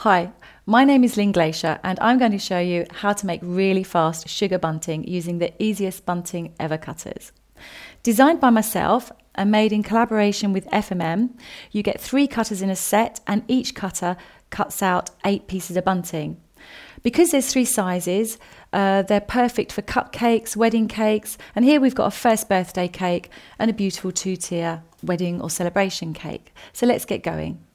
Hi, my name is Lynn Glacier and I'm going to show you how to make really fast sugar bunting using the easiest bunting ever cutters. Designed by myself and made in collaboration with FMM, you get three cutters in a set and each cutter cuts out eight pieces of bunting. Because there's three sizes, uh, they're perfect for cupcakes, wedding cakes, and here we've got a first birthday cake and a beautiful two-tier wedding or celebration cake. So let's get going.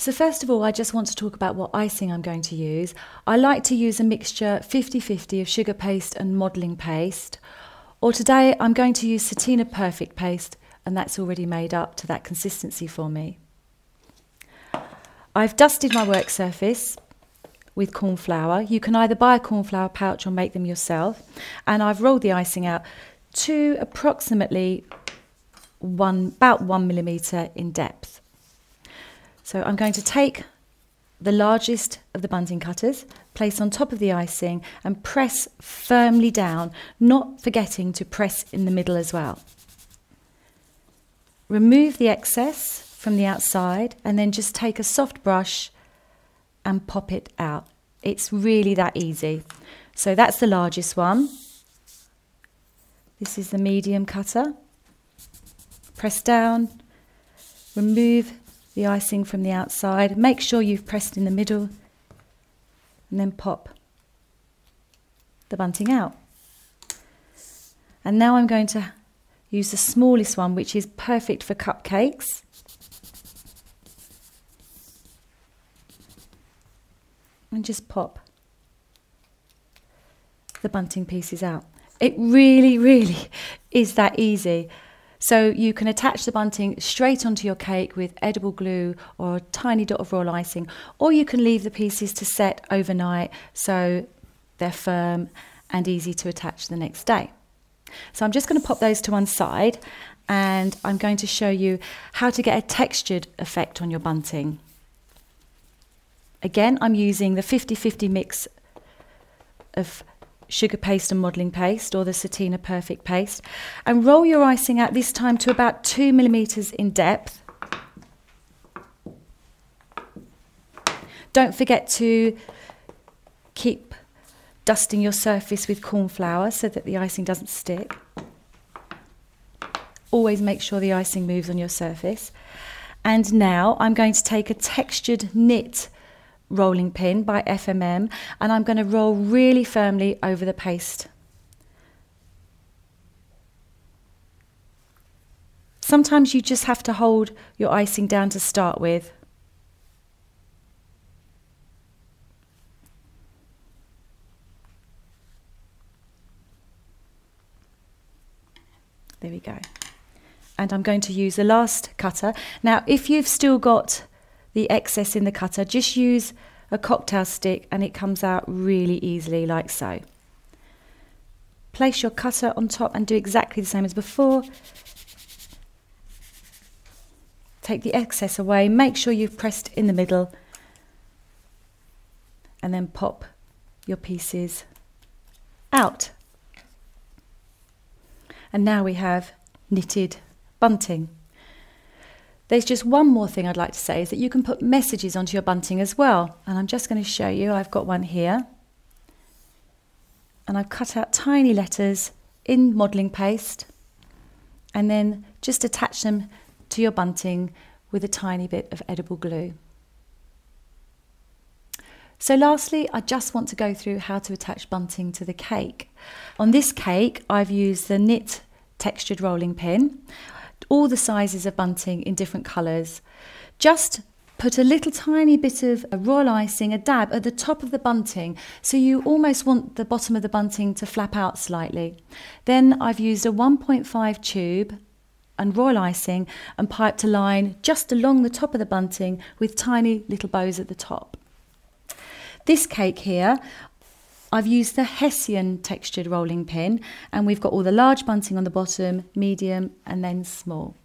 So first of all, I just want to talk about what icing I'm going to use. I like to use a mixture 50-50 of sugar paste and modelling paste. Or today I'm going to use Sattina Perfect paste and that's already made up to that consistency for me. I've dusted my work surface with corn flour. You can either buy a corn flour pouch or make them yourself. And I've rolled the icing out to approximately one, about one millimetre in depth. So I'm going to take the largest of the bunting cutters, place on top of the icing and press firmly down, not forgetting to press in the middle as well. Remove the excess from the outside and then just take a soft brush and pop it out. It's really that easy. So that's the largest one. This is the medium cutter. Press down, remove the icing from the outside. Make sure you've pressed in the middle and then pop the bunting out. And now I'm going to use the smallest one, which is perfect for cupcakes. And just pop the bunting pieces out. It really, really is that easy. So you can attach the bunting straight onto your cake with edible glue or a tiny dot of royal icing, or you can leave the pieces to set overnight so they're firm and easy to attach the next day. So I'm just going to pop those to one side and I'm going to show you how to get a textured effect on your bunting. Again, I'm using the 50-50 mix of sugar paste and modelling paste or the Sattina Perfect paste and roll your icing out this time to about two millimetres in depth. Don't forget to keep dusting your surface with corn flour so that the icing doesn't stick. Always make sure the icing moves on your surface. And now I'm going to take a textured knit rolling pin by FMM and I'm going to roll really firmly over the paste. Sometimes you just have to hold your icing down to start with. There we go. And I'm going to use the last cutter. Now, if you've still got the excess in the cutter, just use a cocktail stick and it comes out really easily like so. Place your cutter on top and do exactly the same as before. Take the excess away, make sure you've pressed in the middle and then pop your pieces out. And now we have knitted bunting. There's just one more thing I'd like to say is that you can put messages onto your bunting as well. And I'm just going to show you. I've got one here. And I've cut out tiny letters in modelling paste and then just attach them to your bunting with a tiny bit of edible glue. So lastly, I just want to go through how to attach bunting to the cake. On this cake, I've used the knit textured rolling pin all the sizes of bunting in different colours. Just put a little tiny bit of royal icing, a dab at the top of the bunting, so you almost want the bottom of the bunting to flap out slightly. Then I've used a 1.5 tube and royal icing and piped a line just along the top of the bunting with tiny little bows at the top. This cake here, I've used the Hessian textured rolling pin and we've got all the large bunting on the bottom, medium and then small.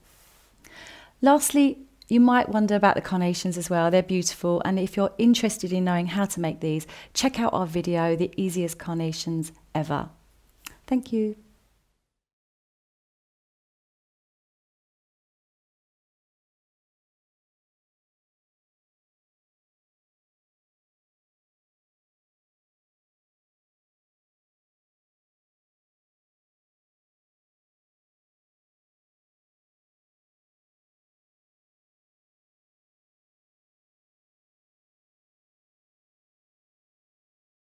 Lastly, you might wonder about the carnations as well. They're beautiful and if you're interested in knowing how to make these, check out our video, The Easiest Carnations Ever. Thank you.